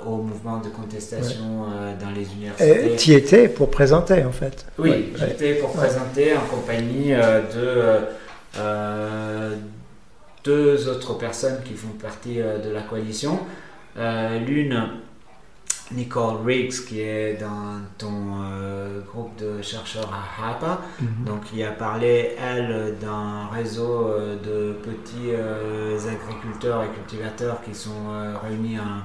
au mouvement de contestation dans les universités. Et tu étais pour présenter, en fait Oui, j'étais pour présenter en compagnie de deux autres personnes qui font partie de la coalition. L'une Nicole Riggs, qui est dans ton euh, groupe de chercheurs à HAPA. Mhm. Donc, il a parlé, elle, d'un réseau euh, de petits euh, agriculteurs et cultivateurs qui sont réunis en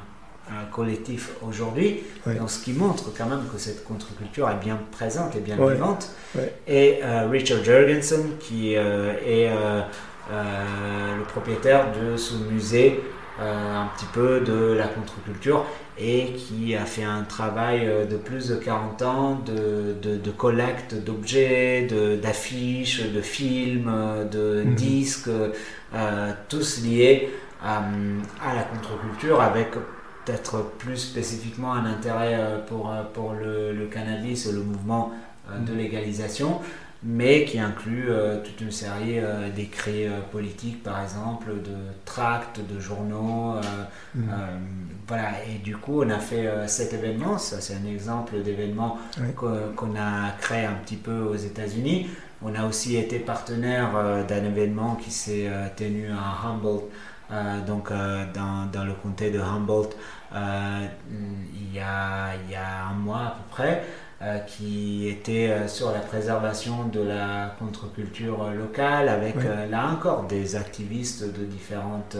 un collectif aujourd'hui. Donc, ce qui montre quand même que cette contre-culture est bien présente et bien vivante. Et Richard Jurgensen, qui est le propriétaire de ce musée un petit peu de la contre-culture et qui a fait un travail de plus de 40 ans de, de, collecte d'objets, d'affiches, de, films, de mhm. disques, tous liés à, la contre-culture avec peut-être plus spécifiquement un intérêt pour, pour le, le cannabis et le mouvement de mhm. légalisation mais qui inclut euh, toute une série euh, d'écrits euh, politiques, par exemple, de tracts, de journaux. Mm. voilà, et du coup, on a fait cet événement. Ça, c'est un exemple d'événement qu'on a créé un petit peu aux États-Unis. On a aussi été partenaire d'un événement qui s'est tenu à Humboldt, donc dans, dans, le comté de Humboldt, il, y a, il y a un mois à peu près. Euh, qui était euh, sur la préservation de la contre-culture locale, avec euh, là encore des activistes de différentes,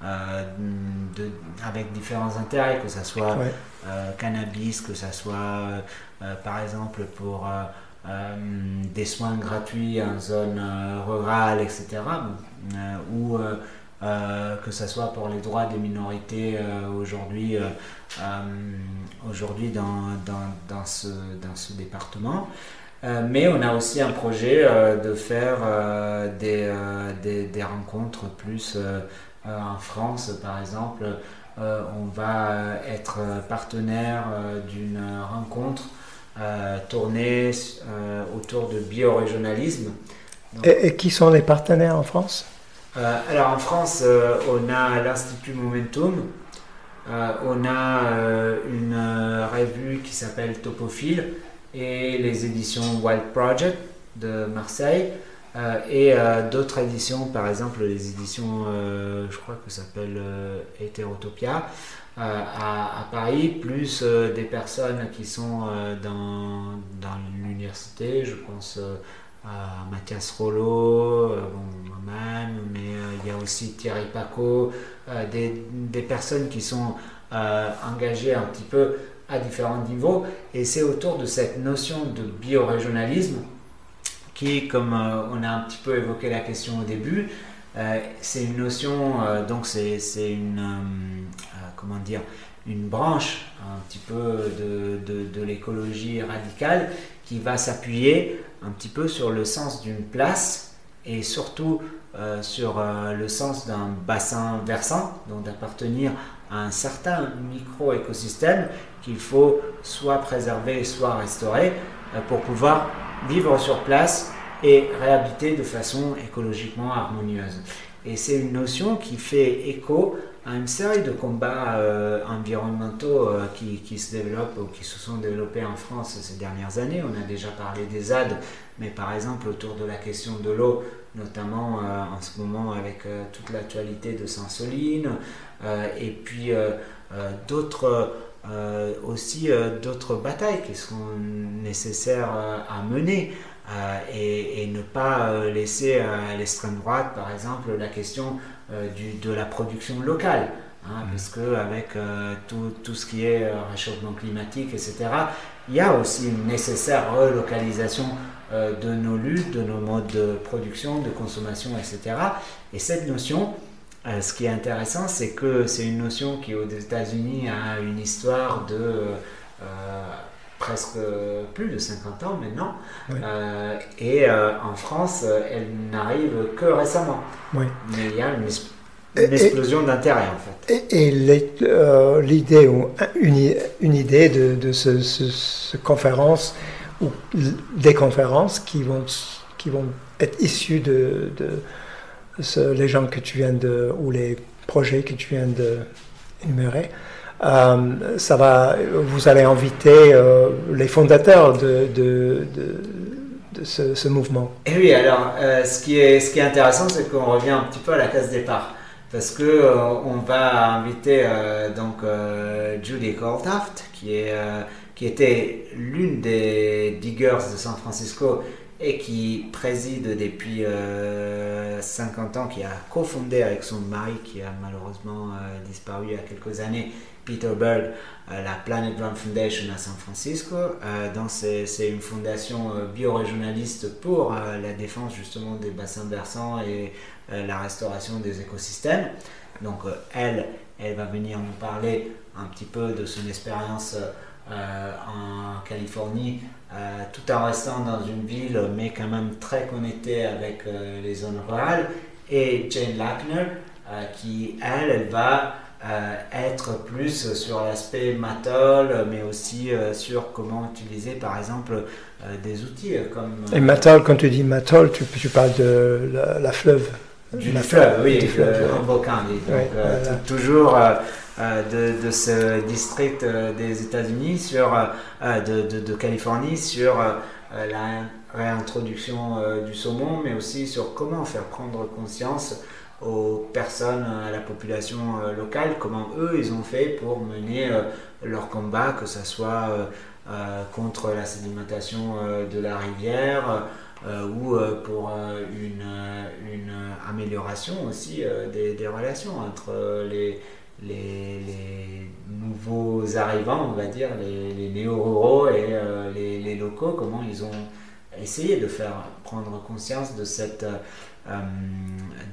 de, avec différents intérêts, que ce soit cannabis, que ce soit par exemple pour des soins gratuits en zone rurale, etc. ou euh, que ce soit pour les droits des minorités euh, aujourd'hui euh, aujourd'hui dans, dans, ce, dans ce département. mais on a aussi un projet de faire des, des, rencontres plus en France, par exemple. on va être partenaire d'une rencontre tournée autour de biorégionalisme. Et, et, qui sont les partenaires en France? Alors en France, euh, on a l'Institut Momentum, euh, on a une revue qui s'appelle Topophile et les éditions Wild Project de Marseille. et d'autres éditions, par exemple les éditions, je crois que ça s'appelle Hétérotopia à, à, Paris, plus des personnes qui sont dans, dans l'université, je pense Mathias Rollo, euh, mais euh, il y a aussi Thierry Paco, euh, des, personnes qui sont engagées un petit peu à différents niveaux. Et c'est autour de cette notion de biorégionalisme qui, comme on a un petit peu évoqué la question au début, c'est une notion, donc c'est une, comment dire, une branche un petit peu de l'écologie radicale qui va s'appuyer un petit peu sur le sens d'une place et surtout euh, sur euh, le sens d'un bassin versant, donc d'appartenir à un certain micro-écosystème qu'il faut soit préserver, soit restaurer euh, pour pouvoir vivre sur place et réhabiter de façon écologiquement harmonieuse. Et c'est une notion qui fait écho à une série de combats euh, environnementaux euh, qui, qui, se développent ou qui se sont développés en France ces dernières années. On a déjà parlé des ZAD, mais par exemple autour de la question de l'eau, notamment euh, en ce moment avec toute l'actualité de Saint-Soline, et puis d'autres aussi d'autres batailles qui sont nécessaires à mener. et, et, ne pas laisser à l'extrême droite, par exemple, la question du, de la production locale. Hein, mm. Parce qu'avec euh, tout, tout, ce qui est euh, réchauffement climatique, etc., il y a aussi une nécessaire relocalisation de nos luttes, de nos modes de production, de consommation, etc. Et cette notion, ce qui est intéressant, c'est que c'est une notion qui aux États-Unis a une histoire de presque plus de 50 ans maintenant. et en France, elle n'arrive que récemment. Mais il y a une, explosion d'intérêt en fait. Et, euh, l'idée, une, une, idée de, de ce, ce, conférence ou des conférences qui vont, qui vont être issues de, de les gens que tu viens de, ou les projets que tu viens de énumérer. Euh, ça va, vous allez inviter euh, les fondateurs de, ce, mouvement. Et oui, alors euh, ce, qui est, intéressant, c'est qu'on revient un petit peu à la case départ. Parce que euh, on va inviter euh, donc qui, est, qui était l'une des diggers de San Francisco et qui préside depuis 50 ans, qui a cofondé avec son mari, qui a malheureusement disparu il y a quelques années, Peter Berg, euh, la Planet Run Foundation à San Francisco. Euh, c'est une fondation euh, biorégionaliste pour la défense justement des bassins versants et la restauration des écosystèmes. Donc elle, elle va venir nous parler un petit peu de son expérience en Californie, tout en restant dans une ville, mais quand même très connectée avec les zones rurales. Et Jane Lackner, qui elle, elle va euh, être plus sur l'aspect matol, mais aussi euh, sur comment utiliser par exemple euh, des outils comme... Et matol, quand tu dis matol, tu, tu parles de la, fleuve. Du, fleuve, oui, du fleuve, donc, toujours de, de, ce district des États-Unis, sur de, de, de, Californie, sur la réintroduction du saumon, mais aussi sur comment faire prendre conscience aux personnes, à la population euh, locale, comment eux ils ont fait pour mener euh, leur combat, que ce soit euh, contre la sédimentation de la rivière ou pour une, amélioration aussi des, relations entre les, nouveaux arrivants, on va dire, les, néo-ruraux et les, locaux, comment ils ont essayé de faire prendre conscience de cette euh,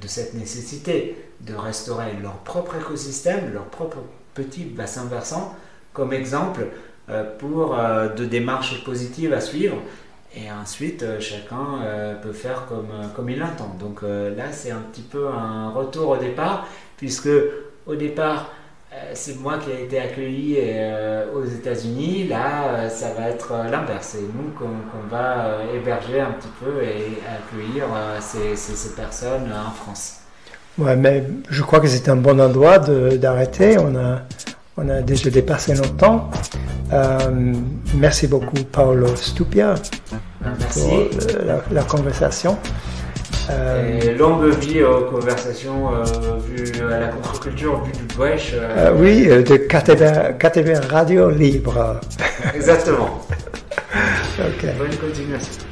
de cette nécessité de restaurer leur propre écosystème, leur propre petit bassin versant, comme exemple euh, pour euh, de démarches positives à suivre. Et ensuite, chacun peut faire comme, comme il l'entend. Donc là, c'est un petit peu un retour au départ, puisque au départ, c'est moi qui ai été accueilli aux États-Unis. Là, ça va être l'inverse. C'est nous qu'on va héberger un petit peu et accueillir ces, ces, personnes en France. Ouais, mais je crois que c'est un bon endroit d'arrêter. On a, on a déjà dépassé notre temps. Euh, merci beaucoup, Paolo Stupia, pour la, conversation. Euh, longue vie aux conversations euh, à la contre-culture vue du Bush. oui, de KTB, Radio Libre. Exactement. Bonne continuation.